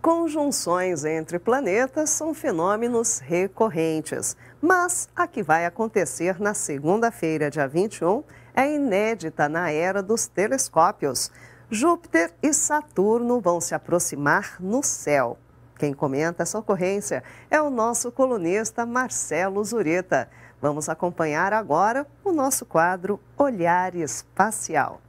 Conjunções entre planetas são fenômenos recorrentes, mas a que vai acontecer na segunda-feira, dia 21, é inédita na era dos telescópios. Júpiter e Saturno vão se aproximar no céu. Quem comenta essa ocorrência é o nosso colunista Marcelo Zureta. Vamos acompanhar agora o nosso quadro Olhar Espacial.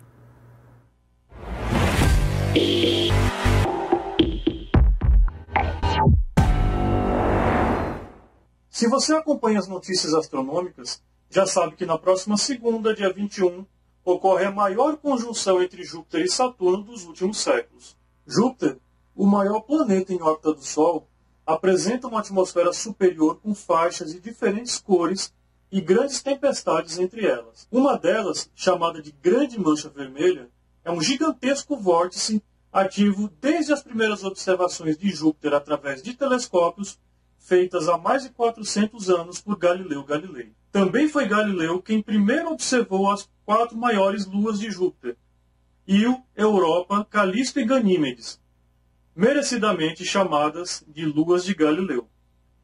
Se você acompanha as notícias astronômicas, já sabe que na próxima segunda, dia 21, ocorre a maior conjunção entre Júpiter e Saturno dos últimos séculos. Júpiter, o maior planeta em órbita do Sol, apresenta uma atmosfera superior com faixas de diferentes cores e grandes tempestades entre elas. Uma delas, chamada de Grande Mancha Vermelha, é um gigantesco vórtice ativo desde as primeiras observações de Júpiter através de telescópios feitas há mais de 400 anos por Galileu Galilei. Também foi Galileu quem primeiro observou as quatro maiores luas de Júpiter, Io, Europa, Calisto e Ganímedes, merecidamente chamadas de luas de Galileu.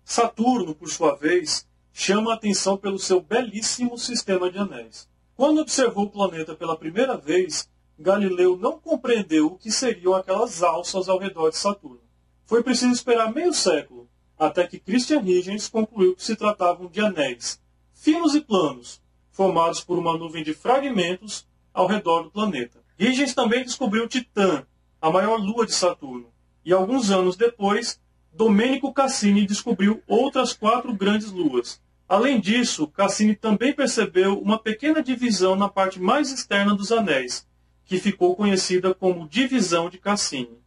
Saturno, por sua vez, chama a atenção pelo seu belíssimo sistema de anéis. Quando observou o planeta pela primeira vez, Galileu não compreendeu o que seriam aquelas alças ao redor de Saturno. Foi preciso esperar meio século até que Christian Huygens concluiu que se tratavam de anéis, finos e planos, formados por uma nuvem de fragmentos ao redor do planeta. Huygens também descobriu Titã, a maior lua de Saturno, e alguns anos depois, Domenico Cassini descobriu outras quatro grandes luas. Além disso, Cassini também percebeu uma pequena divisão na parte mais externa dos anéis, que ficou conhecida como divisão de Cassini.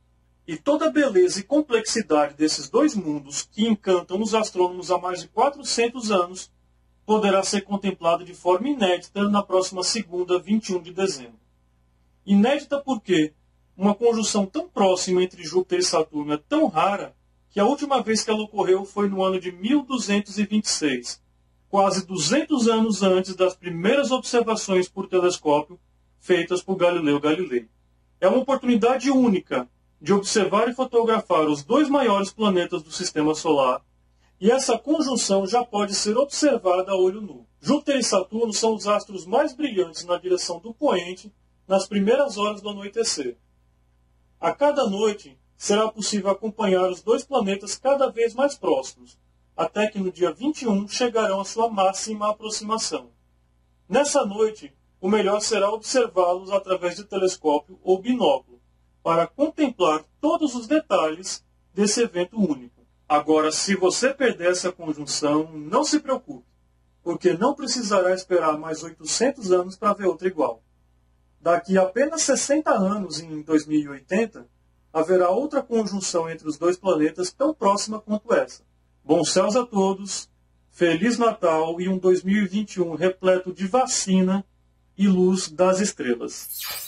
E toda a beleza e complexidade desses dois mundos que encantam os astrônomos há mais de 400 anos poderá ser contemplada de forma inédita na próxima segunda, 21 de dezembro. Inédita porque uma conjunção tão próxima entre Júpiter e Saturno é tão rara que a última vez que ela ocorreu foi no ano de 1226, quase 200 anos antes das primeiras observações por telescópio feitas por Galileu Galilei. É uma oportunidade única de observar e fotografar os dois maiores planetas do sistema solar, e essa conjunção já pode ser observada a olho nu. Júpiter e Saturno são os astros mais brilhantes na direção do poente nas primeiras horas do anoitecer. A cada noite será possível acompanhar os dois planetas cada vez mais próximos, até que no dia 21 chegarão à sua máxima aproximação. Nessa noite, o melhor será observá-los através de telescópio ou binóculo para contemplar todos os detalhes desse evento único. Agora, se você perder essa conjunção, não se preocupe, porque não precisará esperar mais 800 anos para ver outra igual. Daqui a apenas 60 anos, em 2080, haverá outra conjunção entre os dois planetas tão próxima quanto essa. Bons céus a todos, Feliz Natal e um 2021 repleto de vacina e luz das estrelas.